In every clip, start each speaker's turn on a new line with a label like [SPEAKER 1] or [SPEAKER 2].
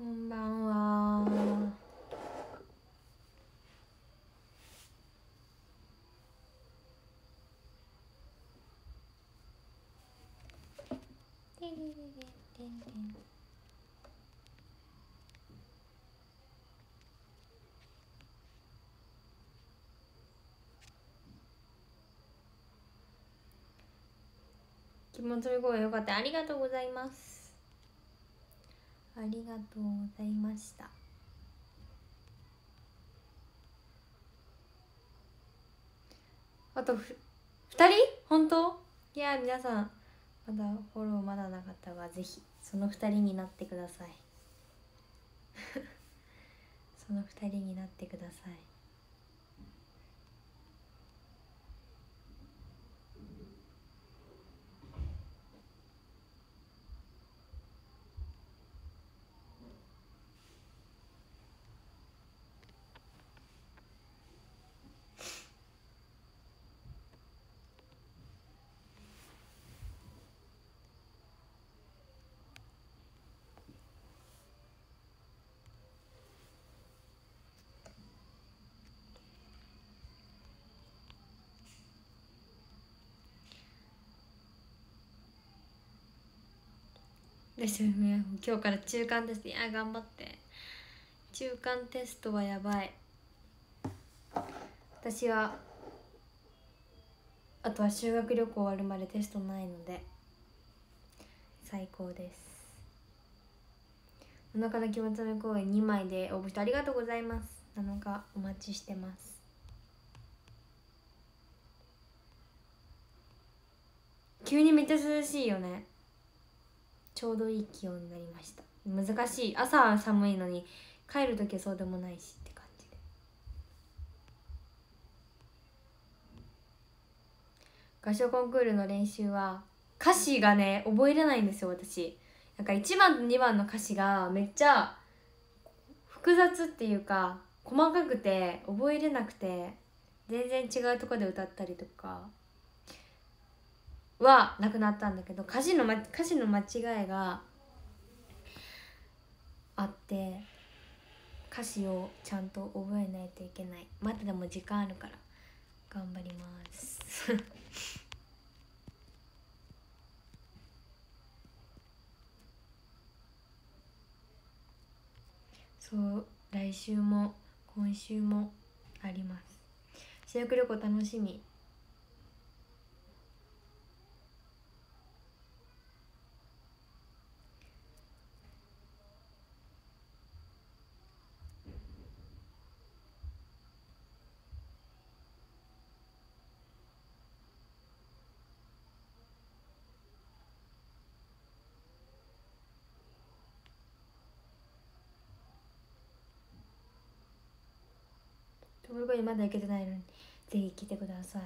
[SPEAKER 1] こんばんは。てれれれてんてん気持ちの声よかったありがとうございますありがとうございました。あとふ2人？本当？いや皆さんまだフォローまだなかったがぜひその2人になってください。その2人になってください。ですよね。今日から中間テストいや頑張って。中間テストはやばい。私はあとは修学旅行終わるまでテストないので最高です。お腹の気持ちの声2枚で応募してありがとうございます。7日お待ちしてます。急にめっちゃ涼しいよね。ちょうどいい気温になりました。難しい。朝は寒いのに帰る時はそうでもないしって感じで。合唱コンクールの練習は歌詞がね覚えれないんですよ私。なんか1番と2番の歌詞がめっちゃ複雑っていうか細かくて覚えれなくて全然違うとこで歌ったりとか。はなくなったんだけど歌詞の、ま、歌詞の間違いがあって歌詞をちゃんと覚えないといけない。まだでも時間あるから頑張ります。そう来週も今週もあります。修学旅行楽しみ。トムルコにまだ行けてないのにぜひ来てください。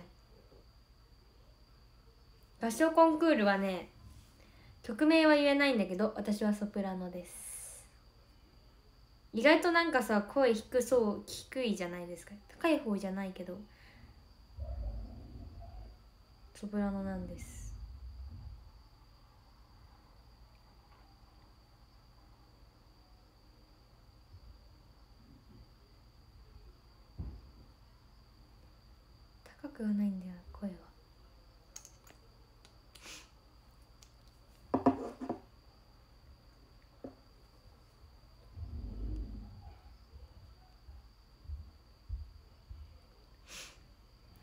[SPEAKER 1] 合唱コンクールはね曲名は言えないんだけど私はソプラノです。意外となんかさ声低そう低いじゃないですか。高い方じゃないけどソプラノなんです。高くはないんだよ声は。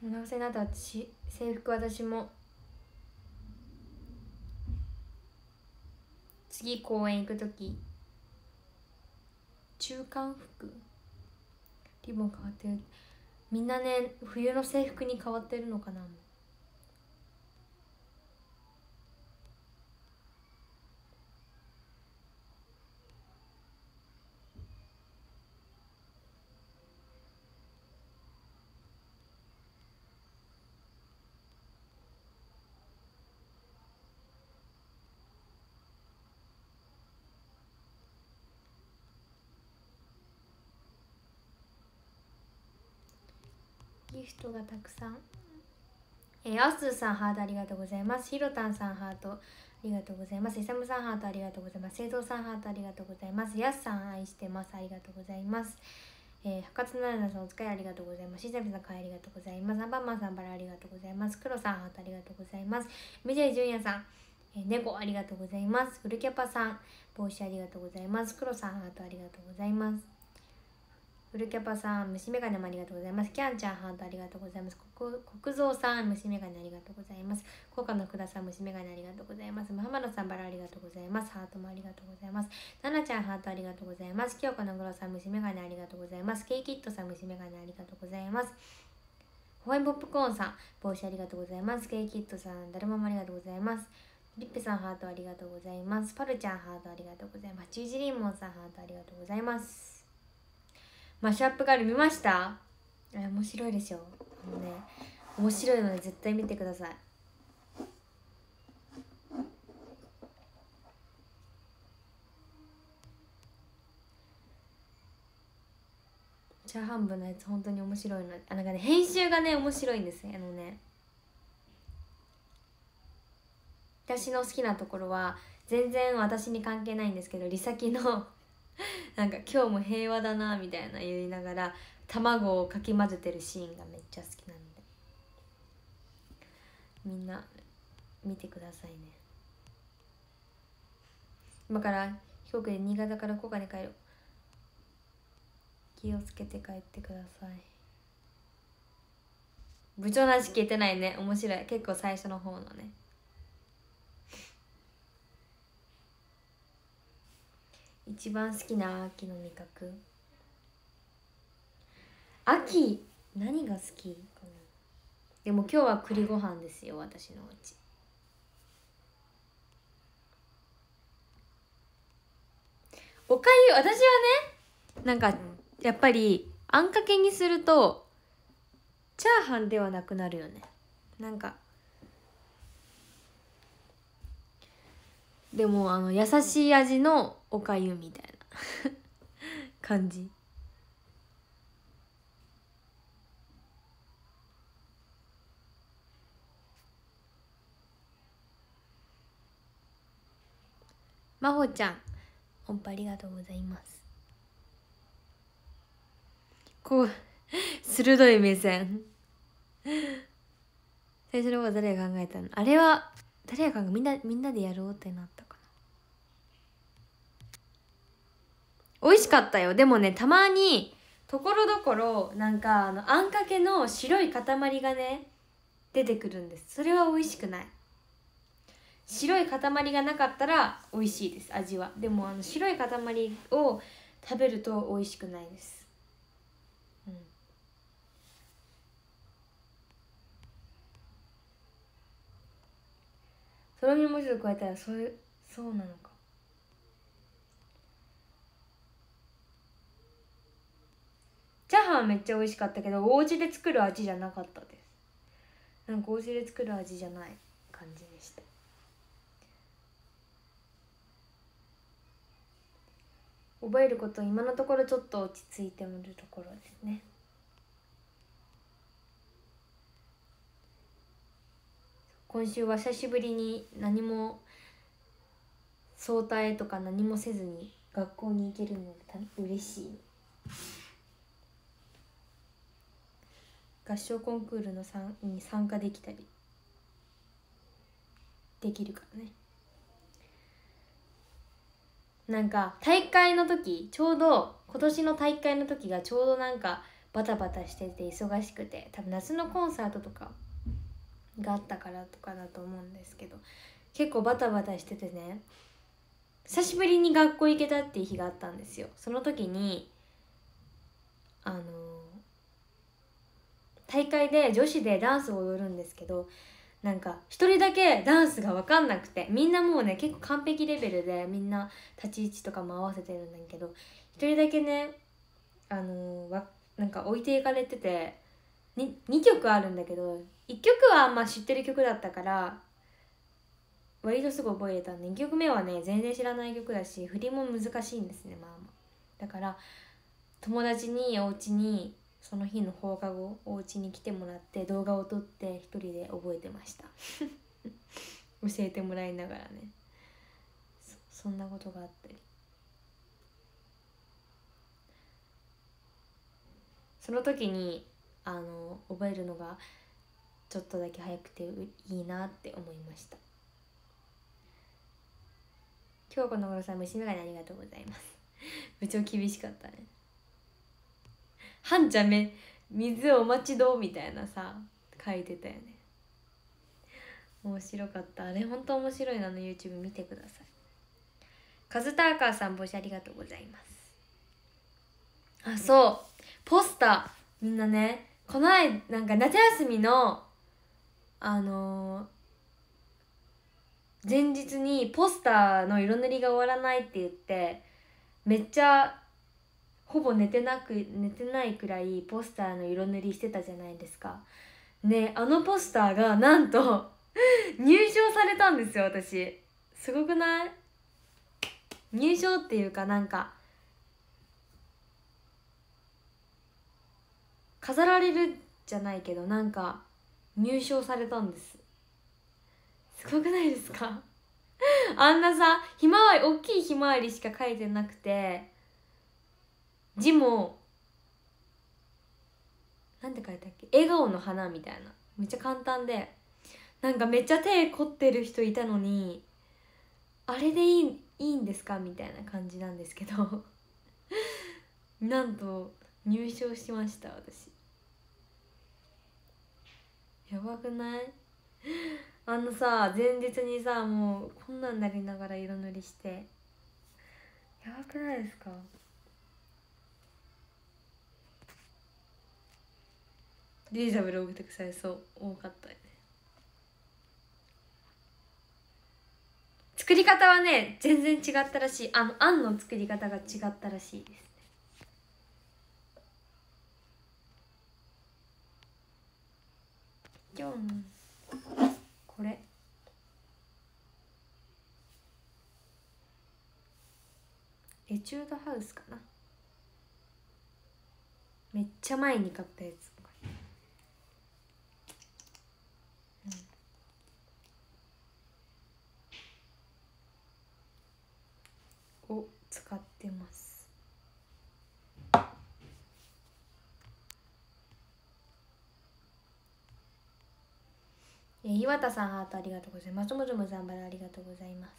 [SPEAKER 1] お腹せになった私制服私も。次公園行く時中間服？リボン変わってるみんなね冬の制服に変わってるのかなギフトがたくさんえー、アスさんハートありがとうございますひろたんさんハートありがとうございますイサムさんハートありがとうございます聖堂さんハートありがとうございますやすさん愛してますありがとうございますえー、博多奈々さんお疲れありがとうございます。しざびさんかありがとうございます。アンパンマンさんバラありがとうございます。黒さんハートありがとうございます。メジャージュニアさん、えー、猫ありがとうございます。フルキャパさん、帽子ありがとうございます。黒さんハートありがとうございます。フルキャパさん、虫眼鏡もありがとうございます。キャンちゃん、ハートありがとうございます。国蔵さん、虫眼鏡ありがとうございます。効果の福田さん、虫眼鏡ありがとうございます。浜野さん、バラありがとうございます。ハートもありがとうございます。ナナちゃん、ハートありがとうございます。京子のグロさん、虫眼鏡ありがとうございます。ケイキットさん、虫眼鏡ありがとうございます。ホワイトポップコーンさん、帽子ありがとうございます。ケイキットさん、だるまもありがとうございます。リッペさん、ハートありがとうございます。パルちゃん、ハートありがとうございます。チージリンモンさん、ハートありがとうございます。マッシュアップガール見ました？あ面白いでしょ。あのね面白いので絶対見てください。チャーハン部のやつ本当に面白いの。あなんかね編集がね面白いんですあのね私の好きなところは全然私に関係ないんですけどリサキの なんか今日も平和だなみたいな言いながら卵をかき混ぜてるシーンがめっちゃ好きなので。みんな見てくださいね。今から飛行機で新潟から福岡に帰る気をつけて帰ってください。部長の話聞いてないね。面白い。結構最初の方のね。一番好きな秋の味覚。秋何が好きかな？でも今日は栗ご飯ですよ私のお家。おかゆ私はねなんかやっぱりあんかけにするとチャーハンではなくなるよね。なんか。でもあの優しい味のおかゆみたいな感じ。まほちゃん本当ありがとうございます。こう鋭い目線。最初の方誰が考えたの？あれは誰が考えみんなみんなでやろうってなった美味しかったよ。でもねたまにところどころなんかあのあんかけの白い塊がね出てくるんです。それは美味しくない。白い塊がなかったら美味しいです味は。でもあの白い塊を食べると美味しくないです。うん。とろみもちょっと加えたらそういうそうなのか。チャーハンめっちゃ美味しかったけどお家で作る味じゃなかったです。なんかお家で作る味じゃない感じでした。覚えること今のところちょっと落ち着いてみるところですね。今週は久しぶりに何も早退とか何もせずに学校に行けるので嬉しい。合唱コンクールのに参加できたりできるからね。なんか大会の時ちょうど今年の大会の時がちょうどなんかバタバタしてて忙しくて多分夏のコンサートとかがあったからとかだと思うんですけど結構バタバタしててね久しぶりに学校行けたっていう日があったんですよ。その時にあの大会で女子でダンスを踊るんですけどなんか一人だけダンスが分かんなくてみんなもうね結構完璧レベルでみんな立ち位置とかも合わせてるんだけど一人だけねあのー、なんか置いていかれてて 2, 曲あるんだけど1曲はまあ知ってる曲だったから割とすぐ覚えれたんで2曲目はね全然知らない曲だし振りも難しいんですねまあまあ。だから友達にお家にその日の放課後お家に来てもらって動画を撮って一人で覚えてました。教えてもらいながらね。そんなことがあったり。その時にあの覚えるのがちょっとだけ早くていいなって思いました。今日この頃さん虫眼鏡ありがとうございます。部長厳しかったね。半ちゃめ水お待ちどうみたいなさ書いてたよね。面白かった。あれ本当面白いなの。YouTube 見てください。カズターカーさん帽子ありがとうございます。あそう。ポスター。みんなねこの間なんか夏休みのあのー、前日にポスターの色塗りが終わらないって言ってめっちゃほぼ寝てなく寝てないくらいポスターの色塗りしてたじゃないですか。ねあのポスターがなんと 入賞されたんですよ私。すごくない？入賞っていうかなんか飾られるじゃないけどなんか入賞されたんです。すごくないですか？あんなさひまわり大きいひまわりしか書いてなくて字もなんて書いたっけ？笑顔の花みたいな。めっちゃ簡単で。なんかめっちゃ手凝ってる人いたのにあれでいいいいんですか？みたいな感じなんですけど。なんと入賞しました私。やばくない？あのさ前日にさもうこんなんなりながら色塗りして。やばくないですか？リーザブル送ってくさいそう。多かったね。作り方はね全然違ったらしい。あのあんの作り方が違ったらしいですじゃん。これ。エチュードハウスかな。めっちゃ前に買ったやつを使ってますえ岩田さんハートありがとうございます。もずもずんばらありがとうございます。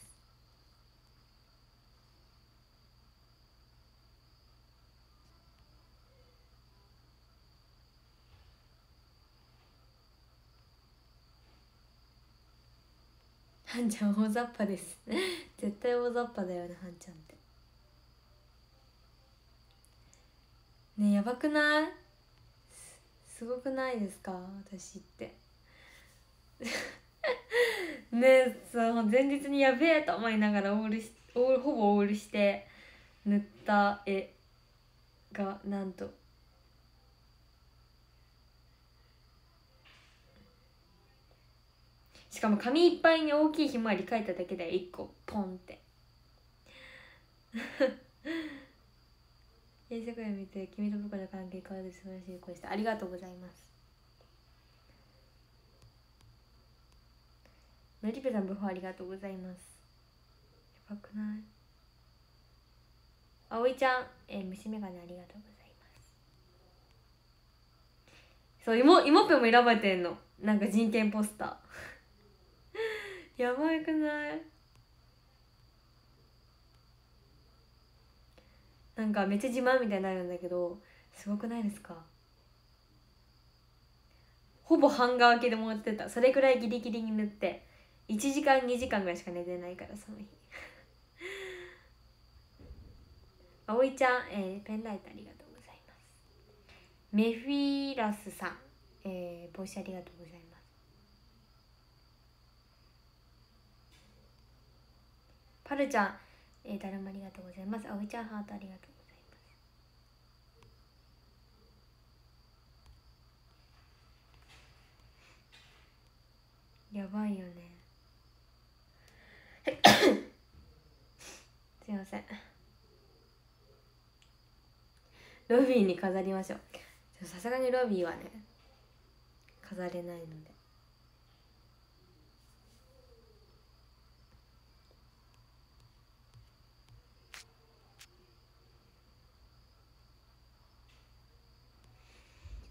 [SPEAKER 1] はんちゃん大雑把です。絶対大雑把だよねはんちゃんって。ねやばくない？すごくないですか？私って。ねそう前日にやべえと思いながらオールしオールほぼオールして塗った絵がなんと。しかも紙いっぱいに大きいひまわり描いただけで1個。ポンって。原作を見て君と僕の関係変わる素晴らしい声でしてありがとうございます。のりぺさんブフありがとうございます。やばくない？あおいちゃん、えー、虫眼鏡ありがとうございます。そう妹妹ぺも選ばれてんの。なんか人権ポスター。やばくない？なんかめっちゃ自慢みたいになるんだけどすごくないですか？ほぼ半乾きでもってた。それくらいギリギリに塗って。1時間2時間ぐらいしか寝てないからその日あおいちゃん、えー、ペンライトありがとうございますメフィラスさん、えー、帽子ありがとうございますはるちゃん、えー、だるまありがとうございます。あおいちゃんハートありがとうございます。やばいよね。すいません。ロビーに飾りましょう。さすがにロビーはね飾れないので。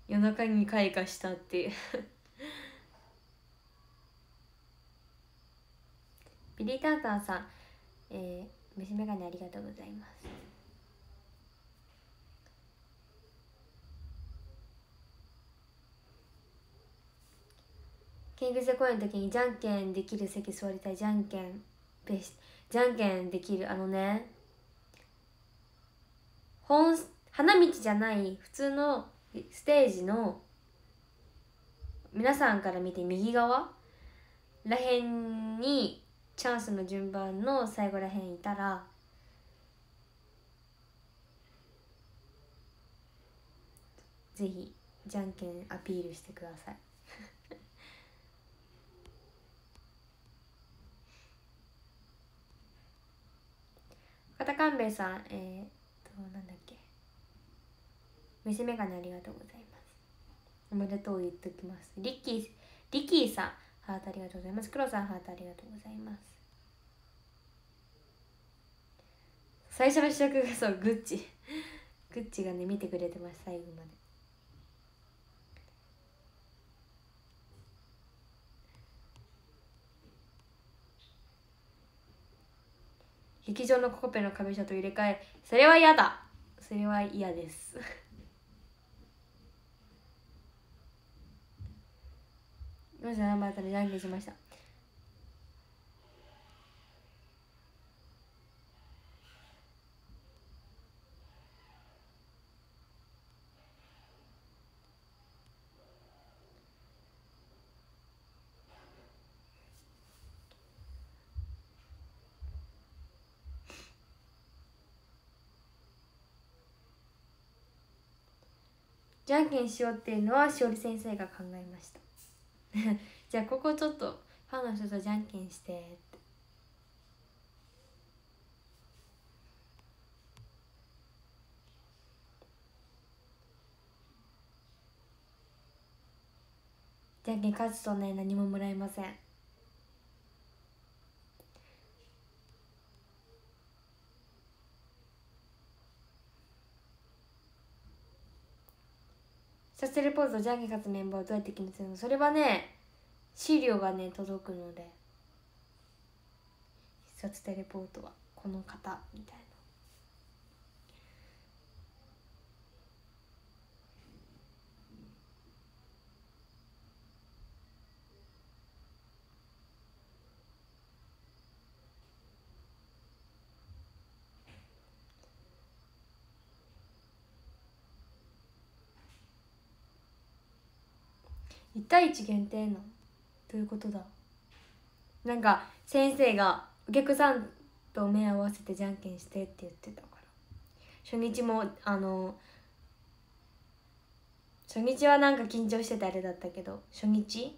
[SPEAKER 1] 夜中に開花したっていう。ビリータンタンさん、えー、虫眼鏡ありがとうございます。キングス公演の時にじゃんけんできる席座りたい。じゃんけんベスじゃんけんできる。あのね。本花道じゃない普通のステージの皆さんから見て右側らへんにチャンスの順番の最後らへんいたらぜひじゃんけんアピールしてください。片勘兵衛さんえー、っとなんだっけ。虫眼鏡ありがとうございます。おめでとう言っときます。リッキーリッキーさんハートありがとうございます。黒さんハートありがとうございます。最初の試食がそうグッチ。グッチがね見てくれてます最後まで。劇場のココペの壁車と入れ替えそれは嫌だ。それは嫌です。ごめんなさい何番あったらじゃんけんしました。じゃんけんしようっていうのはしおり先生が考えました。じゃあここちょっとファンの人とじゃんけんしてって。じゃんけん勝つとね何ももらえません。させるポーズとじゃんけん勝つメンバーをどうやって決めてるの？それはね資料がね届くので。必殺テレポートはこの方みたいな。1対1限定のどういうことだ。なんか先生がお客さんと目合わせてじゃんけんしてって言ってたから。初日もあの初日はなんか緊張しててあれだったけど初日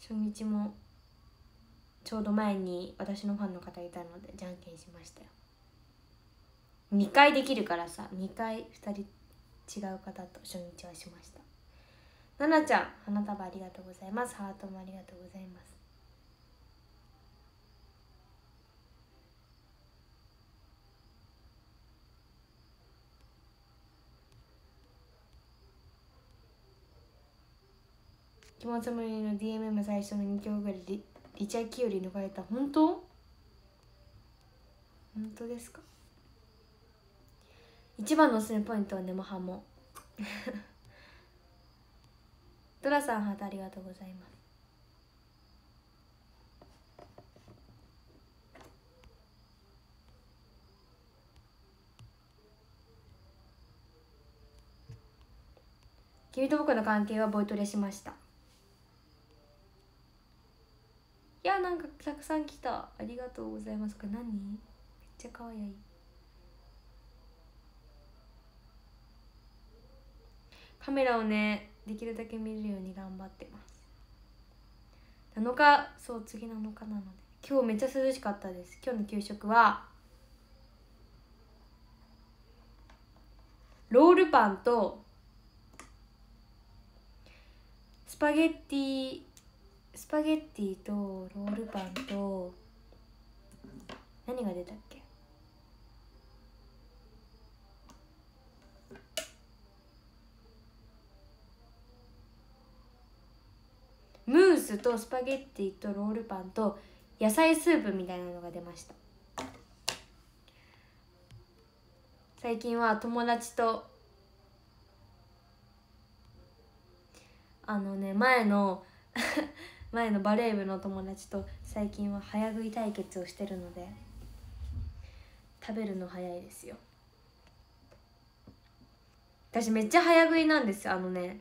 [SPEAKER 1] 初日もちょうど前に私のファンの方いたのでじゃんけんしましたよ。2回できるからさ2回2人違う方と初日はしました。ななちゃん花束ありがとうございます。ハートもありがとうございます。気持ちもりの DMM 最初の2曲ぐらいリリチャキより抜かれた。本当？本当ですか？一番のおすすめポイントはネモハモドラさんハートありがとうございます。君と僕の関係はボイトレしました。いやなんかたくさん来た。ありがとうございます。これ何？めっちゃ可愛い。カメラをねできるだけ見るように頑張ってます。7日そう次7日なので。今日めっちゃ涼しかったです。今日の給食はロールパンとスパゲッティスパゲッティとロールパンと何が出たっけ？ムースとスパゲッティとロールパンと野菜スープみたいなのが出ました。最近は友達とあのね前の 前のバレー部の友達と最近は早食い対決をしてるので食べるの早いですよ。私めっちゃ早食いなんですよあのね。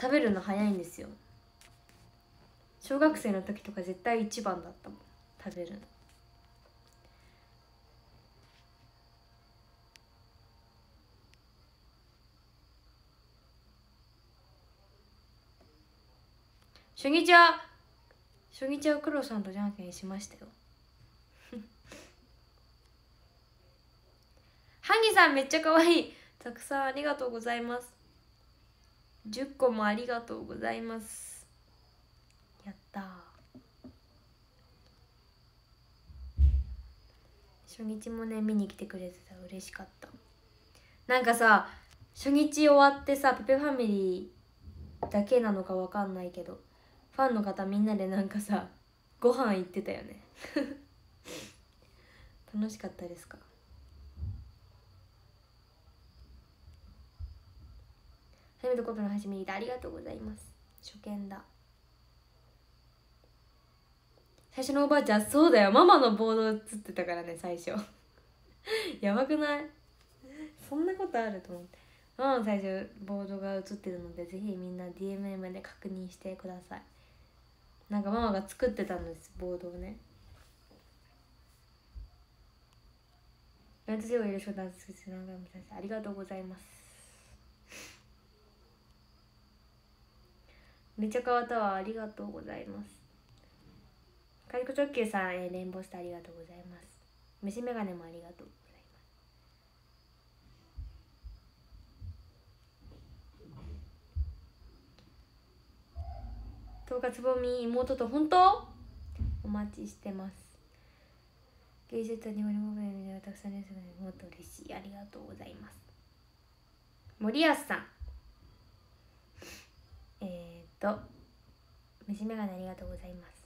[SPEAKER 1] 食べるの早いんですよ。小学生の時とか絶対一番だったもん。食べるの。初日は初日は黒さんとじゃんけんしましたよ。ハギさんめっちゃ可愛い。たくさんありがとうございます。10個もありがとうございます。やった初日もね見に来てくれてた。嬉しかった。なんかさ初日終わってさペペファミリーだけなのかわかんないけどファンの方みんなでなんかさご飯行ってたよね。楽しかったですか？初めてことの始めてありがとうございます。初見だ。最初のおばあちゃんそうだよママのボード映ってたからね最初。やばくない？そんなことあると思って。ママの最初ボードが映ってるのでぜひみんな DMM で確認してください。なんかママが作ってたんですボードをね。私をよろしくダンスして何回も先生ありがとうございます。めちゃ変わったわ。ありがとうございます。回復直球さん、えー、レインボースターありがとうございます。虫眼鏡もありがとう10日つぼみ妹と本当？お待ちしてます。芸術に森モバイルではたくさんですがもっと嬉しい。ありがとうございます。森保さん。えー、っと虫眼鏡ありがとうございます。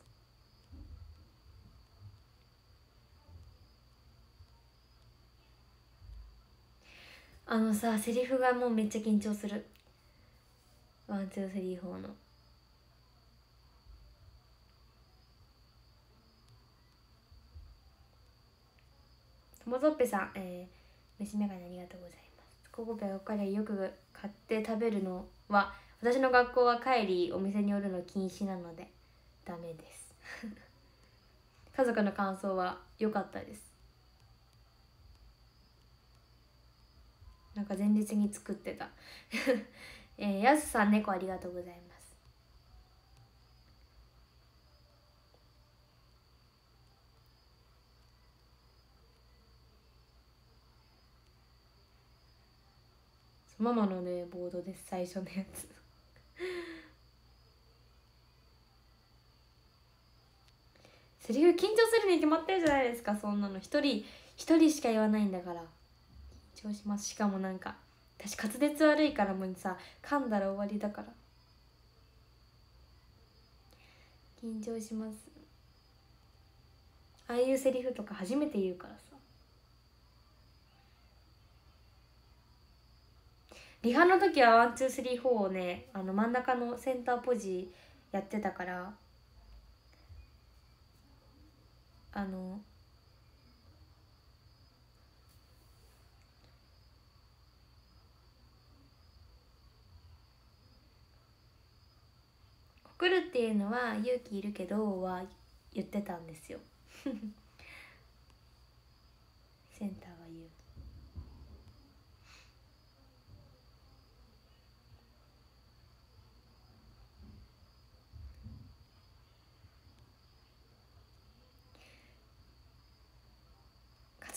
[SPEAKER 1] あのさセリフがもうめっちゃ緊張する。ワンツースリーフォーの。ともぞっぺさん、えー、虫眼鏡ありがとうございます。ココペおかりよく買って食べるのは私の学校は帰りお店に寄るの禁止なのでダメです。家族の感想は良かったです。なんか前日に作ってた。えー、やすさん猫ありがとうございます。ママのねボードです最初のやつ。セリフ緊張するに決まってるじゃないですかそんなの。一人一人しか言わないんだから。緊張します。しかもなんか私滑舌悪いからもうさ噛んだら終わりだから。緊張します。ああいうセリフとか初めて言うからさ。リハの時は one two three four をねあの真ん中のセンターポジやってたからあの告るっていうのは勇気いるけどは言ってたんですよ。センターは言う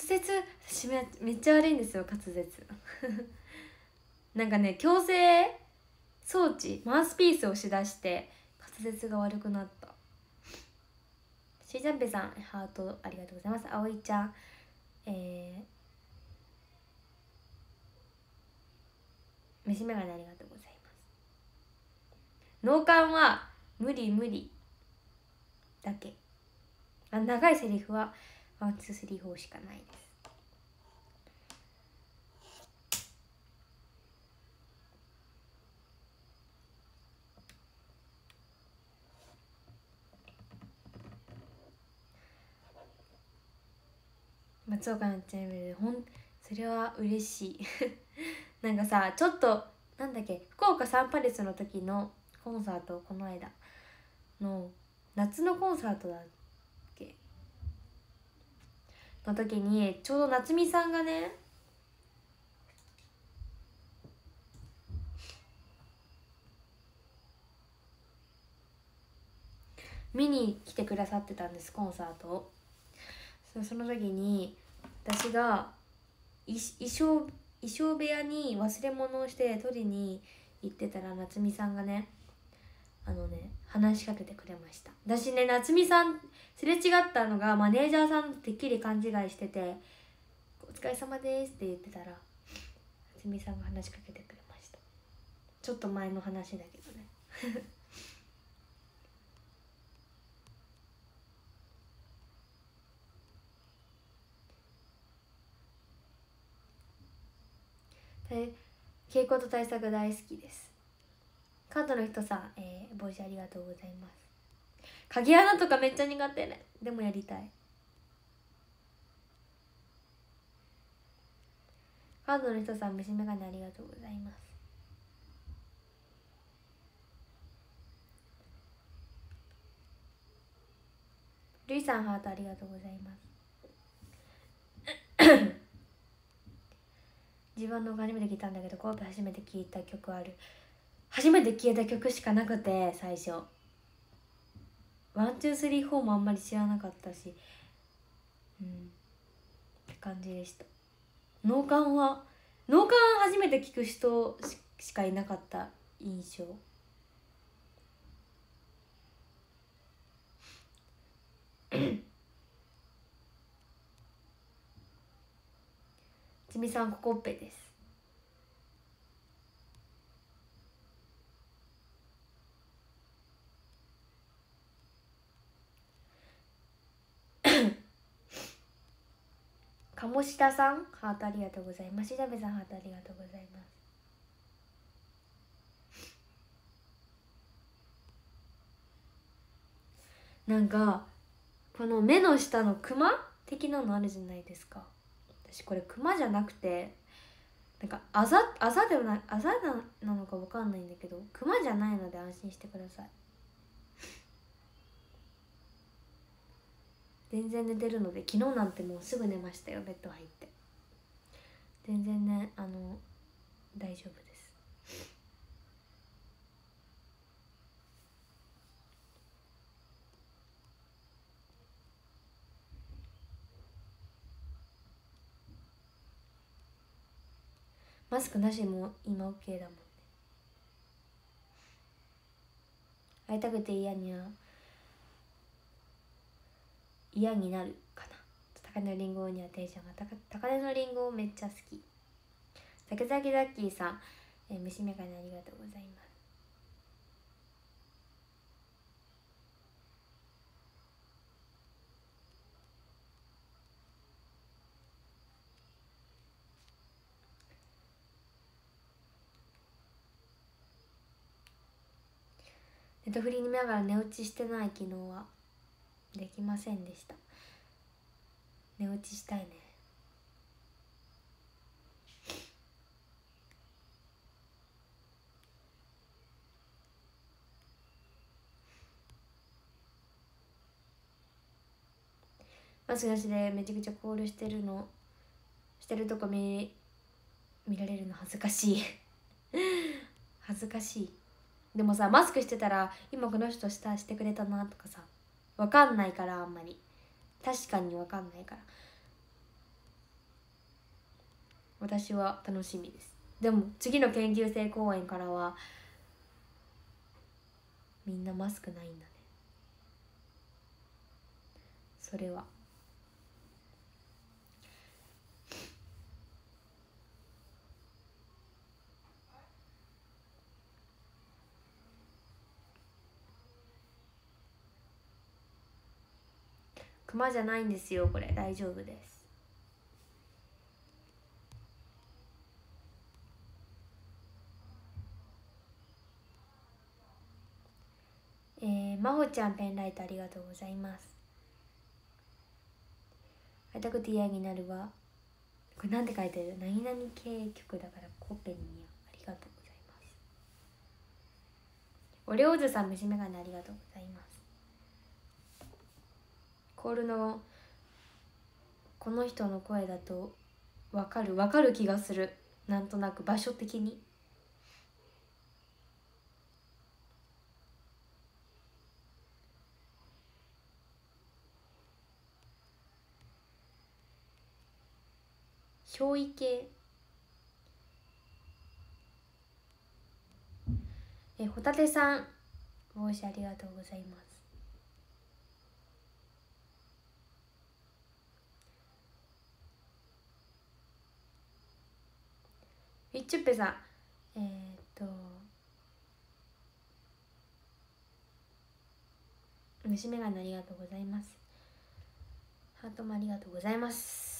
[SPEAKER 1] 舌私めめっちゃ悪いんですよ滑舌。なんかね矯正装置マウスピースをしだして滑舌が悪くなった。しーちゃんぺさんハートありがとうございます。あおいちゃんえー、虫眼鏡ありがとうございます。脳幹は無理無理だけ。あ長いセリフは one two three four しかないです。松岡のチャンネルほんそれは嬉しい。なんかさちょっとなんだっけ福岡サンパレスの時のコンサートこの間の夏のコンサートだっの時にちょうど夏美さんがね見に来てくださってたんですコンサートを。その時に私が衣装衣装部屋に忘れ物をして取りに行ってたら夏美さんがねあのね話しかけてくれました。私ね夏美さんすれ違ったのがマネージャーさんとてっきり勘違いしてて「お疲れ様です」って言ってたら夏美さんが話しかけてくれました。ちょっと前の話だけどね。稽古と対策大好きです。カードの人さん、えー、帽子ありがとうございます。鍵穴とかめっちゃ苦手ね。でもやりたい。カードの人さん虫眼鏡ありがとうございます。ルイさんハートありがとうございます。自分の初めて聞いたんだけど神戸初めて聞いた曲ある初めて聞いた曲しかなくて最初。 One two three four もあんまり知らなかったし。うん。って感じでした。脳幹は脳幹初めて聞く人しかいなかった印象。つみさんここっぺです鴨下さんハートありがとうございます。調べさんハートありがとうございます。なんかこの目の下のクマ的なのあるじゃないですか。私これクマじゃなくてなんかあざあざでもないあざなのかわかんないんだけどクマじゃないので安心してください。全然寝てるので昨日なんてもうすぐ寝ましたよベッド入って。全然ねあの大丈夫です。マスクなしも今 OK だもんね。会いたくて嫌には嫌になるかな。高根のりんごにはテンションが高高根のりんごめっちゃ好き。竹崎ザキザッキーさん、えー、虫眼鏡ありがとうございます。ネットフリー見ながら寝落ちしてない昨日は。できませんでした。寝落ちしたいね。マスクなしでめちゃくちゃコールしてるのしてるとこ見見られるの恥ずかしい。恥ずかしい。でもさマスクしてたら今この人したしてくれたなとかさ。わかんないからあんまり。確かにわかんないから。私は楽しみです。でも次の研究生公演からはみんなマスクないんだね。それは。クマじゃないんですよこれ。大丈夫です。えー、まほちゃんペンライトありがとうございます。会いたくて嫌になるわ。これなんて書いてる？何々系曲だからコペンにありがとうございます。おりょうずさん虫眼鏡ありがとうございます。コールのこの人の声だと分かる分かる気がする。なんとなく場所的に。憑依系えホタテさん帽子ありがとうございます。みっちゅっぺさん。えー、っと。虫眼鏡ありがとうございます。ハートもありがとうございます。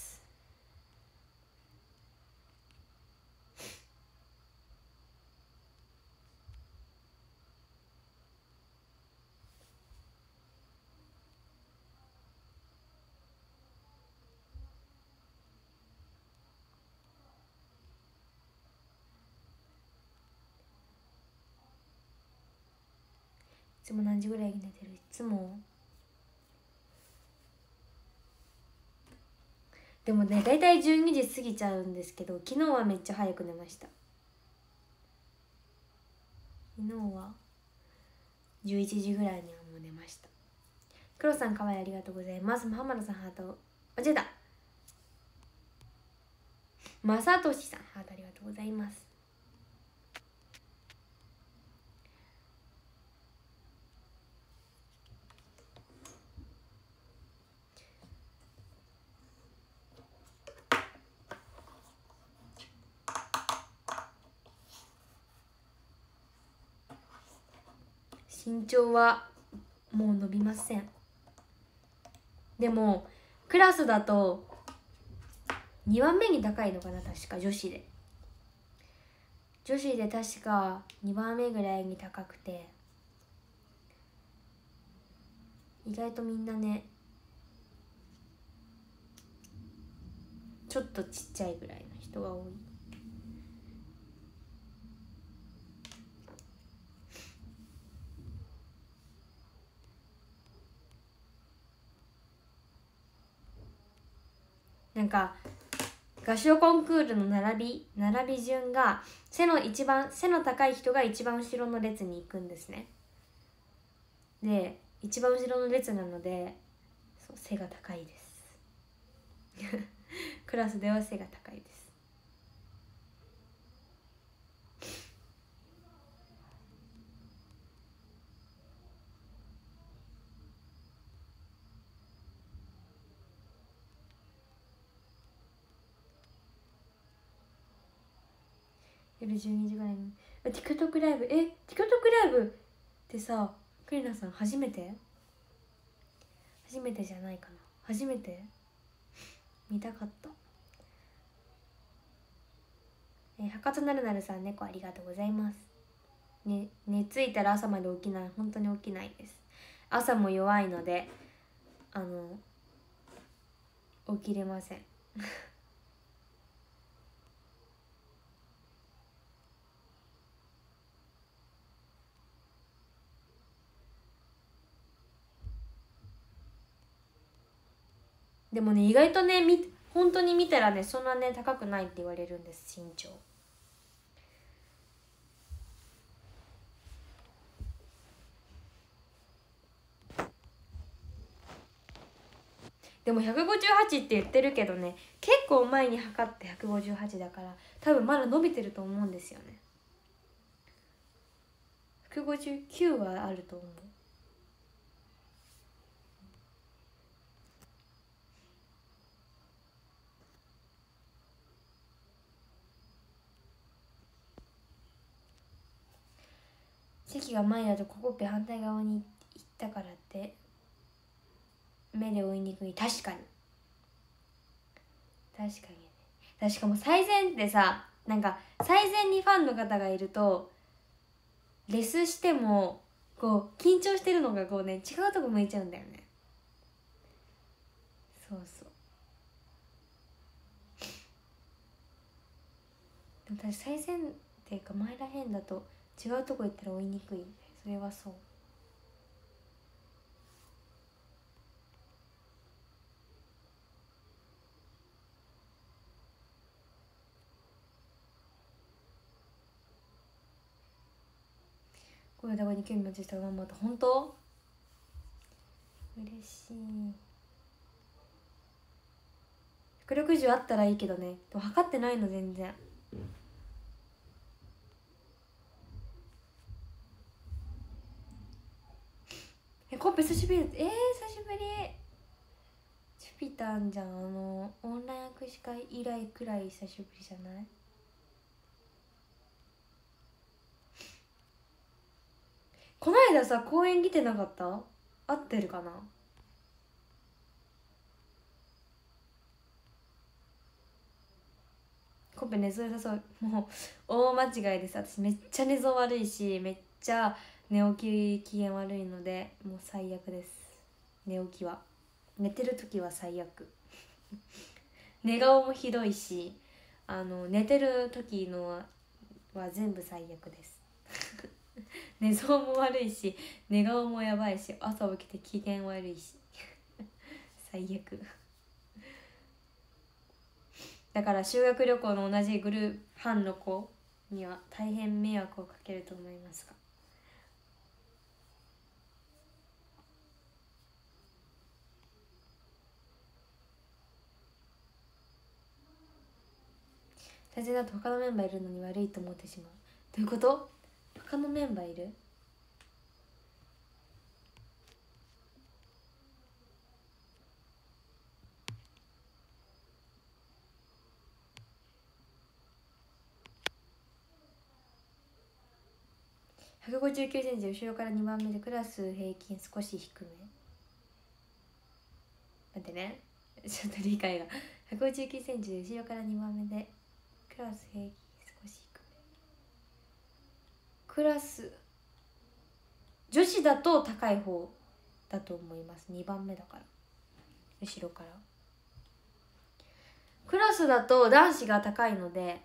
[SPEAKER 1] つも何時ぐらいに寝てる？いつも。でもね大体12時過ぎちゃうんですけど昨日はめっちゃ早く寝ました。昨日は11時ぐらいにはもう寝ました。黒さんかわいありがとうございます。浜田さんハート。間違えたまさとしさんハートありがとうございます。身長はもう伸びません。でもクラスだと2番目に高いのかな確か女子で。女子で確か2番目ぐらいに高くて。意外とみんなねちょっとちっちゃいぐらいの人が多い。なんか合唱コンクールの並び並び順が背の一番背の高い人が一番後ろの列に行くんですね。で一番後ろの列なので背が高いです。クラスでは背が高いです。夜12時ぐらいに。TikTok ライブ？え TikTok ライブってさクリナさん初めて？初めてじゃないかな。初めて？見たかった？え、博多なるなるさん猫ありがとうございます。ね寝ついたら朝まで起きない。本当に起きないです。朝も弱いのであの起きれません。でもね意外とねみ本当に見たらねそんなね高くないって言われるんです身長。でも158って言ってるけどね結構前に測って158だから多分まだ伸びてると思うんですよね。159はあると思う。席が前だとここっぺ反対側に行ったからって目で追いにくい。確かに。確かにね。しかも最前ってさなんか最前にファンの方がいるとレスしてもこう緊張してるのがこうね違うとこ向いちゃうんだよね。そうそう。私最前っていうか前らへんだと違うとこ行ったら追いにくい。それはそう。これだに興味持ちしたままと本当？嬉しい。160あったらいいけどね。でも測ってないの全然。コッペ久しぶり。えー、久しぶり。ジュピターじゃん。あのオンライン握手会以来くらい久しぶりじゃない？この間さ公園来てなかった？合ってるかな？コッペ寝相だそう。もう大間違いです。私めっちゃ寝相悪いしめっちゃ寝起き機嫌悪いのでもう最悪です。寝起きは。寝てる時は最悪。寝顔もひどいしあの寝てる時のは全部最悪です。寝相も悪いし寝顔もやばいし朝起きて機嫌悪いし。最悪。だから修学旅行の同じグループ班の子には大変迷惑をかけると思いますが。大切だと他のメンバーいるのに悪いと思ってしまう。どういうこと？他のメンバーいる？159センチ後ろから2番目でクラス平均少し低め。待ってね。ちょっと理解が。159センチで後ろから2番目でクラス平均少し低めクラス。女子だと高い方だと思います。2番目だから。後ろから。クラスだと男子が高いので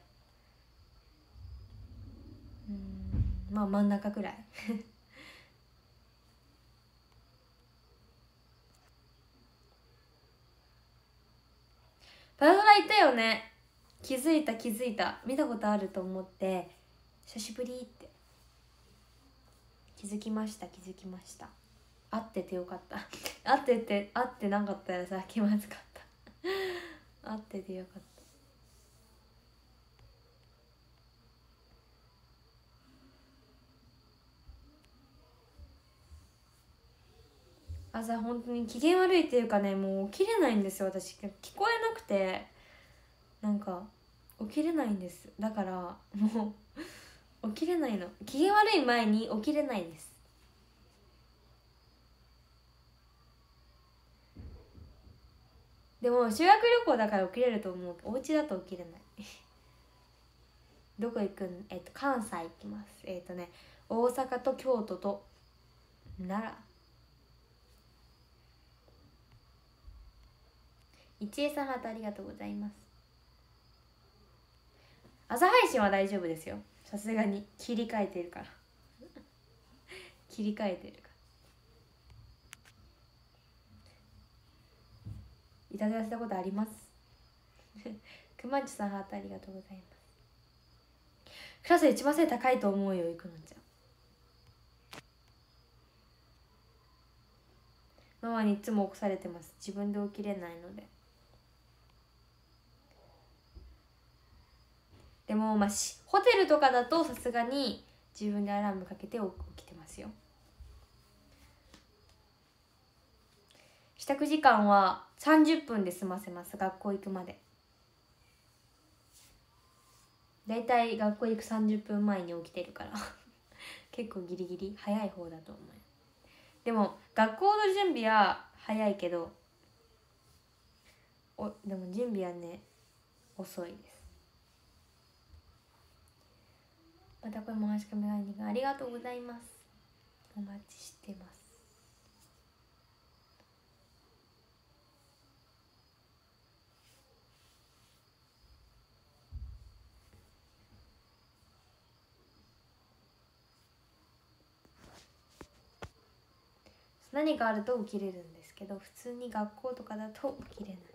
[SPEAKER 1] うんまあ真ん中くらい。バラドラいたよね。気づいた気づいた。見たことあると思って久しぶりって。気づきました気づきました。会っててよかった。会ってて会ってなかったらさ気まずかった。会っててよかった。朝本当に機嫌悪いっていうかねもう起きれないんですよ私。聞こえなくて。なんか起きれないんです。だからもう起きれないの。機嫌悪い前に起きれないです。でも修学旅行だから起きれると思う。お家だと起きれない。どこ行くん？えっと関西行きます。えっとね大阪と京都と奈良。一恵さんハートありがとうございます。朝配信は大丈夫ですよ。さすがに。切り替えてるから。切り替えてるから。いただいたことあります？くまんちさんハートありがとうございます。クラス一番背高いと思うよいくのちゃ。んママにいつも起こされてます。自分で起きれないので。でもまあホテルとかだとさすがに自分でアラームかけて起きてますよ。支度時間は30分で済ませます学校行くまで。だいたい学校行く30分前に起きてるから。結構ギリギリ早い方だと思う。でも学校の準備は早いけどおでも準備はね遅いです。またこれも話し込みがありがとうございます。お待ちしてます。何かあると起きれるんですけど普通に学校とかだと起きれない。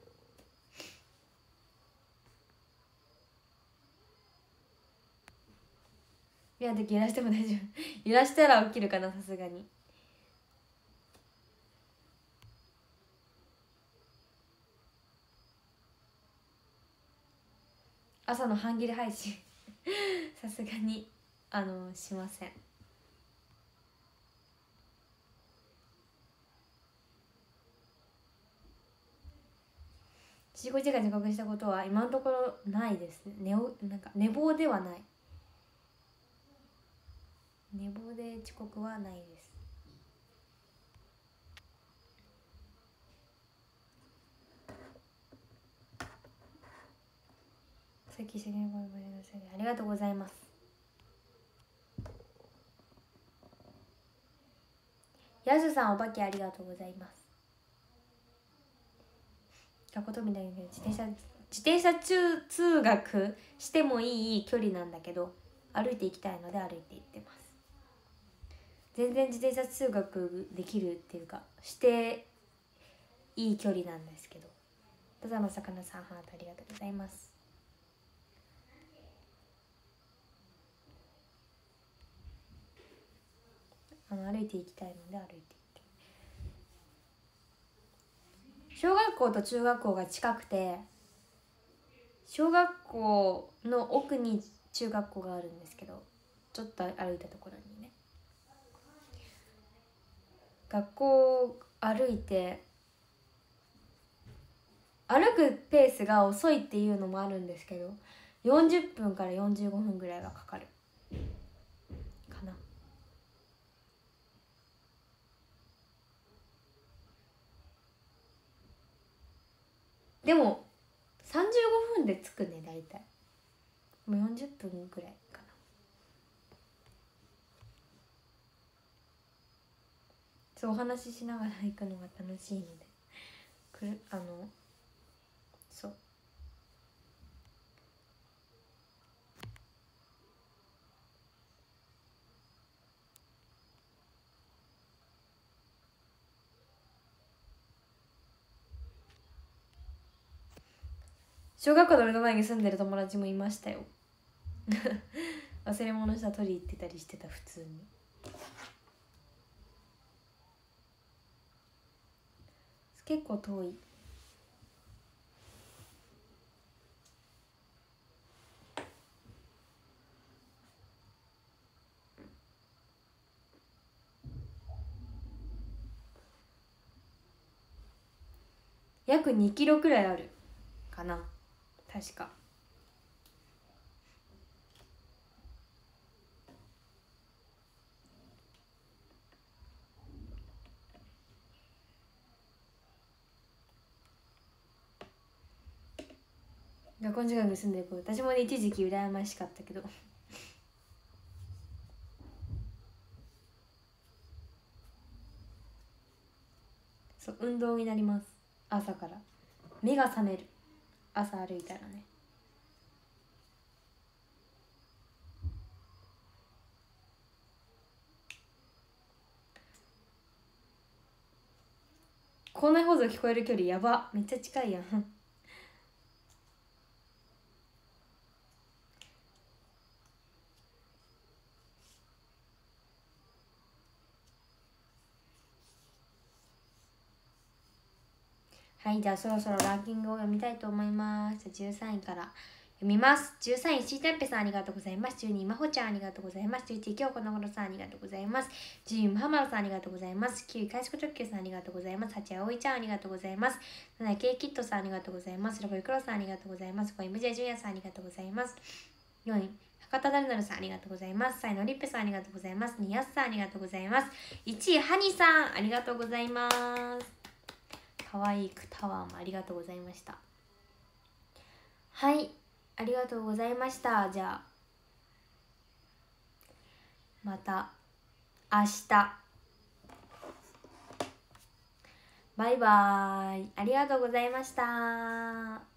[SPEAKER 1] いやで揺らしても大丈夫。揺らしたら起きるかなさすがに。朝の半切れ配信。さすがにあのしません。45時間遅刻したことは今のところないですね。寝なんか寝坊ではない。寝坊で遅刻はないです。ありがとうございます。やすさんお化けありがとうございます。たことみたいな自転車自転車中通学してもいい距離なんだけど歩いて行きたいので歩いて行ってます。全然自転車通学できるっていうかしていい距離なんですけど。ただの魚さんハートありがとうございます。あの歩いて行きたいので歩いて。小学校と中学校が近くて小学校の奥に中学校があるんですけどちょっと歩いたところにね学校歩いて歩くペースが遅いっていうのもあるんですけど40分から45分ぐらいはかかる。かな。でも35分で着くね大体。もう40分ぐらいかなそうお話ししながら行くのが楽しいので。くるあのそう。小学校の目の前に住んでる友達もいましたよ。忘れ物した取り行ってたりしてた普通に。結構遠い。約2キロくらいあるかな。確か。学校の近くに住んでる子私もね一時期羨ましかったけど。そう運動になります。朝から。目が覚める。朝歩いたらね。校内放送聞こえる距離やば。めっちゃ近いやん。はいじゃあそろそろランキングを読みたいと思います。じゃあ13位から読みます。13位シータッペさんありがとうございます。12位まほちゃんありがとうございます。11位京子のごろさんありがとうございます。10位ムハマロさんありがとうございます。9位かいしこ直球さんありがとうございます。8位あおいちゃんありがとうございます。7位ケイキットさんありがとうございます。6位クロさんありがとうございます。5位ムジェジュニアさんありがとうございます。4位博多だるなるさんありがとうございます。3位のリッペさんありがとうございます。2位やすさんありがとうございます。1位ハニさんありがとうございます。可愛いクタワーもありがとうございました。はいありがとうございました。じゃあまた明日。バイバーイ。ありがとうございました。